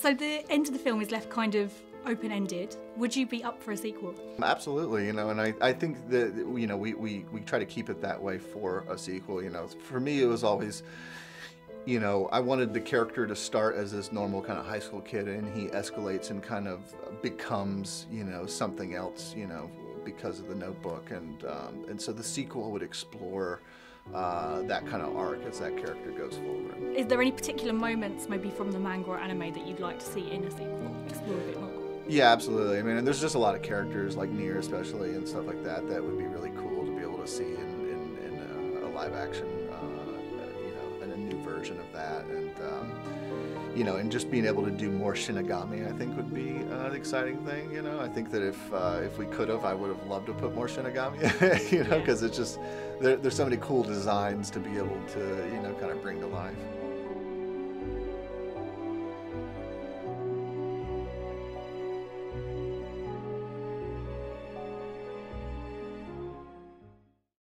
So the end of the film is left kind of open-ended. Would you be up for a sequel? Absolutely, you know, and I, I think that you know we, we, we try to keep it that way for a sequel. You know, for me it was always, you know, I wanted the character to start as this normal kind of high school kid, and he escalates and kind of becomes you know something else, you know, because of the Notebook, and um, and so the sequel would explore. Uh, that kind of arc as that character goes forward. Is there any particular moments, maybe from the manga or anime, that you'd like to see in a sequel? Explore a bit more. Yeah, absolutely. I mean, and there's just a lot of characters like Near, especially, and stuff like that, that would be really cool to be able to see in, in, in a, a live action, uh, you know, in a new version of that. And, um, you know, and just being able to do more Shinigami, I think, would be uh, an exciting thing. You know, I think that if uh, if we could have, I would have loved to put more Shinigami. you know, because it's just there, there's so many cool designs to be able to, you know, kind of bring to life.